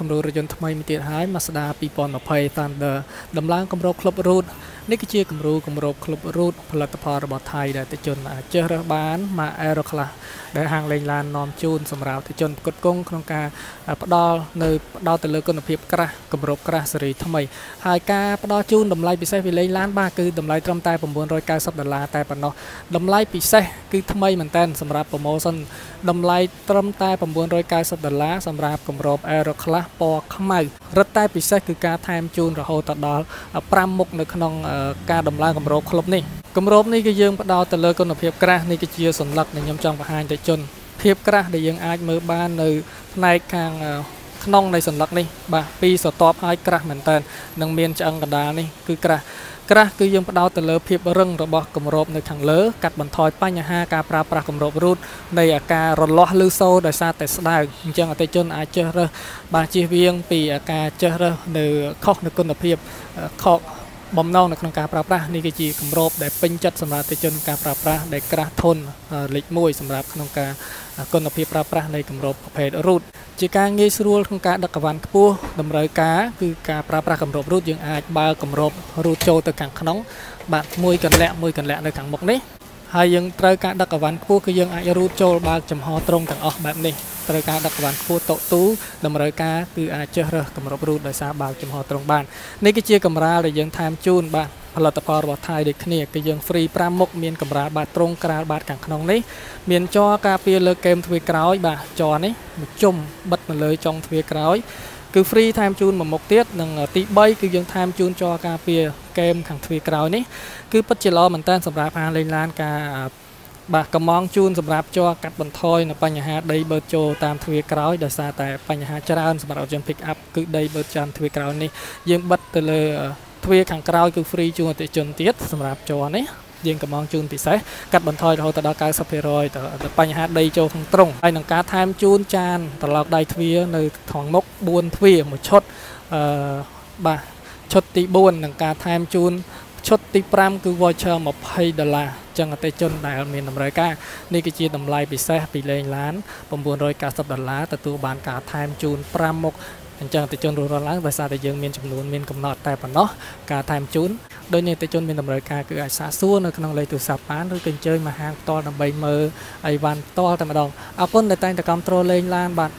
គម្រោងរថយន្តថ្មីមួយទៀតហើយ Mazda 2020 Thunder ដំឡើងគម្រោង Club Route នេះគឺជាគំរូគម្រប Club Route ផលិតផលរបស់ថៃដែលអតិជនអាចជ្រើសរើសបានមក Aero Class ដែលហាងលេងឡាននាំជូនសម្រាប់អតិជនផ្គត់ផ្គង់ក្នុងការផ្ដល់នៅផ្ដល់ទៅលើគុណភាពក្រាស់គម្របក្រាស់សេរីថ្មីហើយការផ្ដល់ជូនតម្លៃពិសេសពីលេងឡានបាទគឺតម្លៃត្រឹមតែ990ដុល្លារតែប៉ុណ្ណោះតម្លៃពិសេសគឺថ្មីមែនតើសម្រាប់ promotion តម្លៃត្រឹមតែ990ដុល្លារសម្រាប់គម្រប Aero Class ពណ៌ខ្មៅរឹតតែពិសេសគឺការថែមជូនរហូតដល់5មុខនៅក្នុងការដំឡើងគម្របក្លឹបនេះគម្របនេះគឺយើងផ្ដោតទៅលើគុណភាពក្រាស់នេះគឺជាសញ្ញាដែលខ្ញុំចង់បង្ហាញទៅជនភាពក្រាស់ដែលយើងអាចមើលបាននៅផ្នែកខាងក្នុងនៃសញ្ញានេះបាទពីស្រទាប់ហើយក្រាស់មែនតើនឹងមានឆ្អឹងកណ្ដាលនេះគឺក្រាស់ក្រាស់គឺយើងផ្ដោតទៅលើភាពរឹងរបស់គម្របនៅខាងលើកាត់បន្ថយបញ្ហាការប្រើប្រាស់គម្របរូតនៃអាការរលាស់ឬសូរដោយសារតែស្ដៅអញ្ចឹងអតិជនអាចចេះរើសបានជៀសវាងពីអាការចេះរើសនៅខុសនៅគុណភាពខុស បំណងនៅក្នុងការប្រើប្រាស់នេះគឺជាគម្របដែលពេញចិត្តសម្រាប់ប្រជាជនការប្រើប្រាស់ដែលក្រាស់ធន់លេខ1សម្រាប់ក្នុងការគុណភាពប្រើប្រាស់នៃគម្របប្រភេទ root ជាការងាយស្រួលក្នុងការដឹកកវ៉ាន់ខ្ពស់តម្រូវការគឺការប្រើប្រាស់គម្រប root យើងអាចបើកគម្រប root ចូលទៅខាងក្នុងបាទមួយកន្លាក់មួយកន្លាក់នៅខាងមុខនេះហើយយើងត្រូវការដឹកកវ៉ាន់ខ្ពស់គឺយើងអាចរូតចូលបើកចំហត្រង់ទាំងអស់បែបនេះ ត្រូវការដឹកកវ៉ាន់ខ្ពស់តទូតម្រូវការគឺអាចជ្រើសរើសកម្រិតរូតដោយសារបើកចំហត្រង់បាននេះគឺជាកម្រាលដែលយើងថែមជូនបាទផលិតផលរបស់ថៃដូចគ្នាគឺយើង free 5មុខមានកម្រាលបាតត្រង់ក្រាលបាតខាងក្នុងនេះមានចរការពារលើកេមទ្វារក្រោយ បាទចរនេះមួយជុំបិទនៅលើចុងទ្វារក្រោយគឺ free ថែមជូនមួយមុខទៀតនិងទី3គឺយើងថែមជូនចរការពារកេមខាងទ្វារក្រោយនេះគឺពិតជាល្អមែនតើសម្រាប់ហាងលេងឡានការ បាទកំងជូនសម្រាប់ជ័រកាត់បន្ថយនៅបញ្ហាដីបឺតចូលតាមទ្វារក្រោយដោយសារតែបញ្ហាច្រើនសម្រាប់រថយន្ត pick up គឺដីបឺតចាំទ្វារក្រោយនេះយើងបិទទៅលើទ្វារខាងក្រោយគឺ free ជូនអតិជនទៀតសម្រាប់ជ័រនេះយើងកំងជូនពិសេសកាត់បន្ថយរហូតដល់90%ទៅបញ្ហាដីចូលក្នុងត្រង់ហើយនឹងការថែមជូនចានត្រឡោកដៃទ្វារនៅថងមុខ4ទ្វារមួយឈុតអឺបាទឈុតទី4នឹងការថែមជូន ឈុតទី5គឺ voucher 20ដុល្លារចឹងអតិជនដែលមានតម្រូវការនេះគឺជាតម្លៃពិសេសពីលេងឡាន990ដុល្លារទទួលបានការថែមជូន5មុខអញ្ចឹងអតិជនរស់រានឡើងដោយសារតែយើងមានចំនួនមានកំណត់តែប៉ុណ្ណោះការថែមជូនដោយនេះអតិជនមានតម្រូវការគឺអាចសាកសួរនៅក្នុងលេខទូរស័ព្ទបានឬក៏អញ្ជើញមកហាងផ្ទាល់ដើម្បីមើលអីវ៉ាន់ផ្ទាល់តែម្ដងអរគុណដែលតែងតែគ្រប់គ្រងលេងឡានបាទ